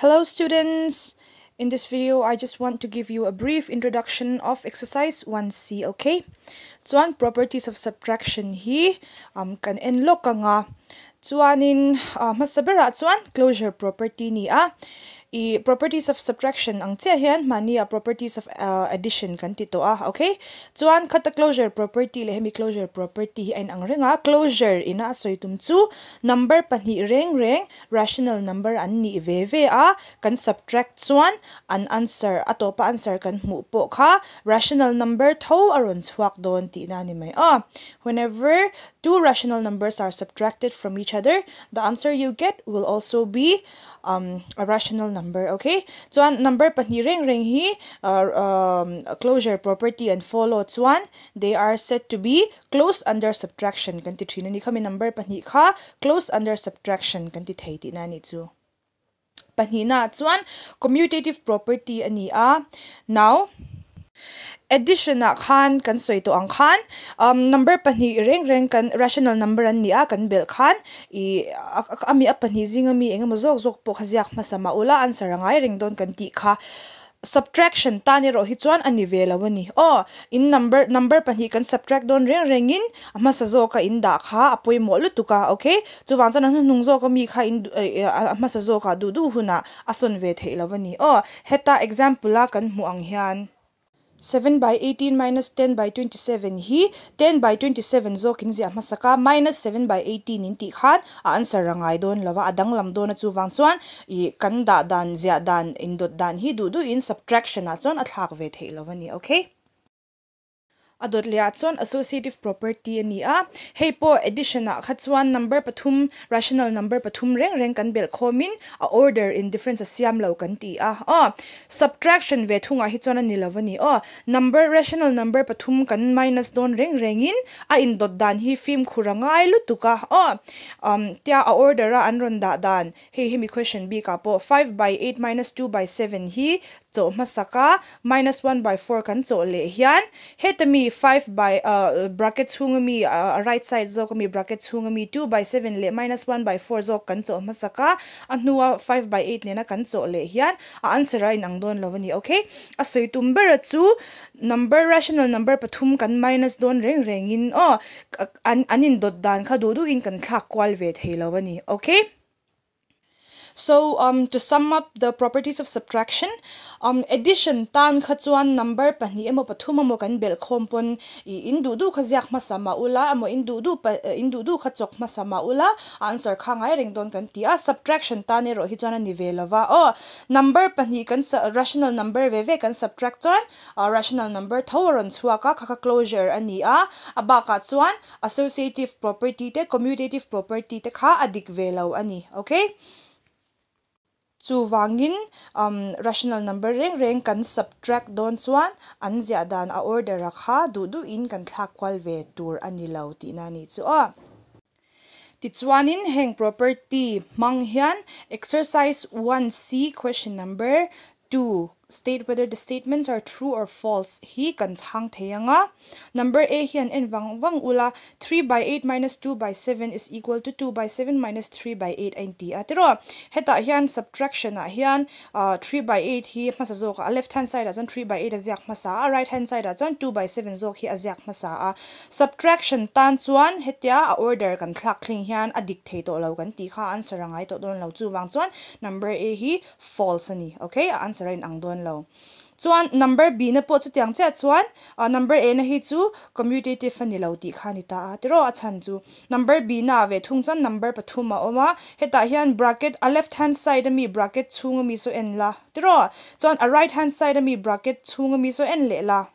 Hello students! In this video, I just want to give you a brief introduction of exercise 1C, okay? Chuan properties of subtraction hi um kan enlok ka nga. Chuanin uh, masabera chuan closure property ni i properties of subtraction ang chia hian mani properties of uh, addition kan ti to a okay? Chuan khata closure property le closure property hi ang renga closure ina soitum chu number pani reng reng rational number an ni ve ve a kan subtract chuan an answer atopa answer kan mu po kha. Rational number tho aron chuak don ti na ni mai a. Whenever two rational numbers are subtracted from each other the answer you get will also be um, a rational number okay? So chuan number pahnih reng reng hi uh, um, closure property and follow chuan they are said to be close under subtraction. Kan ti thin ani khami number pahnih kha close under subtraction. Kan ti thei na ni chu pahnih na chuan commutative property ani a. Now addition na khan kan soi to ang khan. Um number pani reng reng kan rational number an ni a kan bel khan. I ami a pani zing ami engemaw zok po khaziak masama ula answer angai ring don kan ti kha. Subtraction tani ro hi chuan ani ve lo ni. O in number number pani kan subtract don reng reng in ama sa zo ka in da kha apoi mo lu tuka okay? Chuwang chan nung zo ka mi kha in ama sa zo ka du du huna ason ve thei lo ni. O heta example la kan mu ang hian 7 by 18 minus 10 by 27 hi 10 by 27 zo kin zia masaka minus 7 by 18 in ti khan. A answer rangai don lawa adang lam don chu wang chuan. I kan da dan zia dan in dot dan hi du du in subtraction a chon a thlak ve thei lawani okay adot lia chon associative property ani a. Heipo addition a khachuan number pathum rational number pathum reng reng kan bel khomin a order in difference a siam lo kan ti a. A subtraction ve thunga hi chon ani. Lovani o number rational number pathum kan minus don reng reng in a in dot dan hi film khurangai lu tuka o um tia a order a anron da dan. He himi question b ka po. 5 by 8 minus 2 by 7 hi cho masaka minus 1 by 4 kan lệ le hian hetami 5 by uh, bracket chungami uh, ờ, right side zo kami bracket chungami 2 by 7 le minus 1 by 4 zo kan cho masaka. Anua 5 by 8 nena kan cho le hian. A answer ai nang don lovani okay à, a soi tumber chu number rational number pathum kan minus don reng reng in. Oh an anin dot dan kha du du in kan kha kwal ve thei lovani okay So um, to sum up the properties of subtraction, um, addition tan khachuan number pani emo pathuma mo kan bel khompon i indu du khaziak ma ula amo indu du pa indu du khachok ma ula answer khangai ring don kan tia subtraction tan ero hi chana ni o number pani kan rational number ve kan subtract chon uh, rational number thoron chuaka kha closure ani a abaka chuan associative property te commutative property te kha adik velo ani okay chu wangin um rational number reng reng kan subtract don chuan an zia dan a order a kha du du in kan thla kwal ve tur ani lo ti na ni chu a. Ti chuanin heng property mang hian exercise 1c question number 2 state whether the statements are true or false. Hi kan chang theyanga number a hian en wang wang ula 3 by 8 minus 2 by 7 is equal to 2 by 7 minus 3 by 8 ain ti atero heta hian subtraction a hian uh, 3 by 8 hi masa zok a left hand side a jan 3 by 8 a ziak masa a right hand side a jan 2 by 7 zok hi a ziak masa a. Subtraction tan chuan hetia a order kan thlak thling hian a dik thei to lo kan ti kha answer angai to don lo chu wang chuan. Number a hi false ani okay? Answer in ang don don lo chuan number b na pawh chu tiang che chuan uh, number a na hi chu commutative ani lo tih kha ni ta a. Tiro a chan chu. Number b na ve thung chan number pathum a awma heta hian bracket a left hand side ami bracket chhung ami so en la. Tiro chuan a right hand side ami bracket chhung ami so en le la.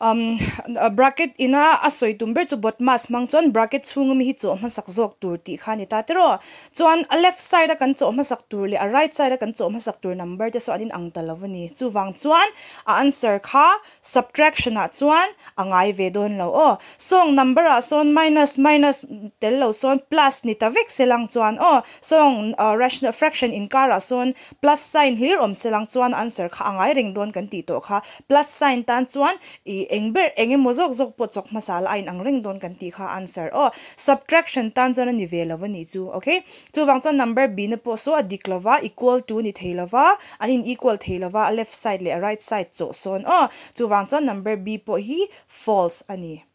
um uh, bracket ina asoi tumber chu bot botmas mangchon bracket chhungmi hi chu ma sak zok tur ti khani ta tero. Chuan a uh, left side a kan chu ma sak tur le a right side a kan chu ma sak tur number te so anin ang talavani chu wang chuan a answer kha subtraction a chuan angai ve don lo o. Song number a son minus minus tel lo son plus ni ta vek selang chuan o. Song uh, rational fraction in kara son plus sign here om selang chuan answer kha angai ring don kan ti to kha. Plus sign tan chuan i engber enge mozok zok po chok masala ain angreng don kan ti kha answer. O subtraction tan chon ni ve lawa ni chu okay? Chu wang chon number b na po so adiklova equal to ni theilova anin equal theilova left side le right side cho son. O chu wang chon number b po hi false ani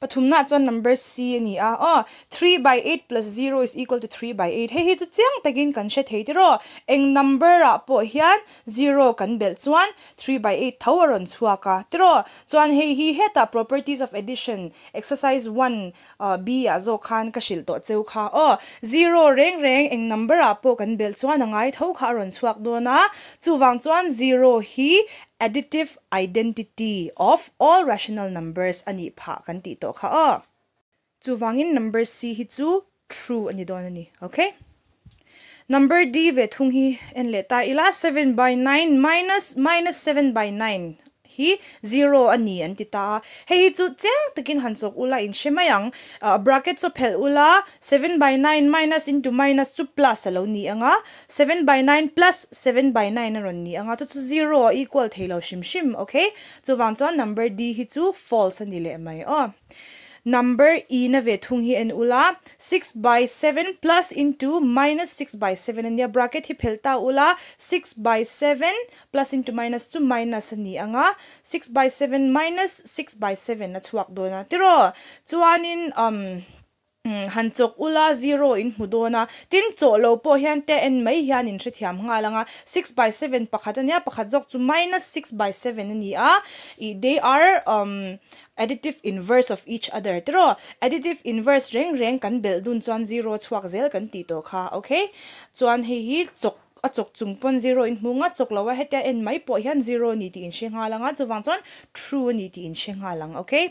pathumna chon number c ani a ah, oh 3 by 8 plus 0 is equal to 3 by 8 he hi chu chiang takin kan she thei tiro. Eng number a po hian 0 kan bel chuan 3 by 8 thawaron chuaka tiro. Chuan he hi heta properties of addition. Exercise 1 uh, b a zo khan ka shil to cheu kha. Oh 0 reng reng eng number a po kan bel chuan angai tho kha ron chuak do na. Chu wang chuan 0 hi additive identity of all rational numbers ani pha kan ti to kha a oh. chu wangin number c hi chu true ani don ani okay? Number d ve thung hi en le ta ila 7 by 9 minus minus 7 by 9 hi zero ani an ti ta hei chu cheng takin han chok ula in shemayang uh, bracket so phel ula 7 by 9 minus into minus chu plus alo ni anga 7 by 9 plus 7 by 9 ron ni anga chu chu zero equal thailo shim shim okay chu wang chon number d hi chu false ani le mai oh number e na ve thung hi en ula 6 by 7 plus into minus 6 by 7 and the bracket hi phelta ula 6 by 7 plus into minus to minus ni anga 6 by 7 minus 6 by 7 na chuak do na tiro chuanin um han chok ula zero in hudona tin cho lo po hian te en mai hian in thri thiam nga langa 6 by 7 pakhat ania pakhat jok chu minus 6 by 7 ani a they are um additive inverse of each other. tro additive inverse reng reng kan bel dun chuan zero chhuak zel kan ti to kha okay? chuan hi hi chok a chok chung pon zero in hmunga chok lawa hetia en mai po hian zero ni ti in hringa langa chuwang chuan true ni ti in hringa lang okay?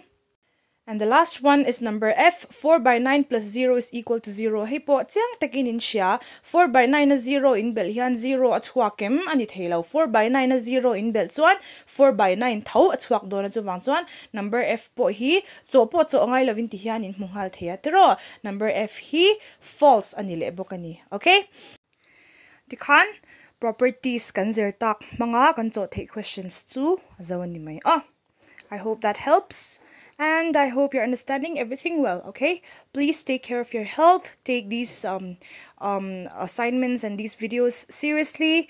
And the last one is number f. 4 by 9 plus 0 is equal to 0. Hey po, tiang takin in siya. 4 by 9 na 0 in bel hiyan 0 at huwakim. Anit helaw. 4 by 9 na 0 in bel chuan. 4 by 9 tau at huwak do na chuwang chuan. Number f po hi. Cho po cho ngay lawin ti hiyan in munghal thea. Pero number f hi false anile bukani. Okay? Dikhan properties kan zertak mga kan cho take questions to zawan ni may. Oh, ah, I hope that helps. And I hope you're understanding everything well. Okay, please take care of your health. Take these um, um, assignments and these videos seriously.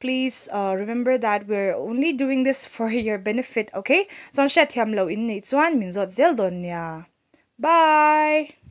Please uh, remember that we're only doing this for your benefit. Okay, Bye.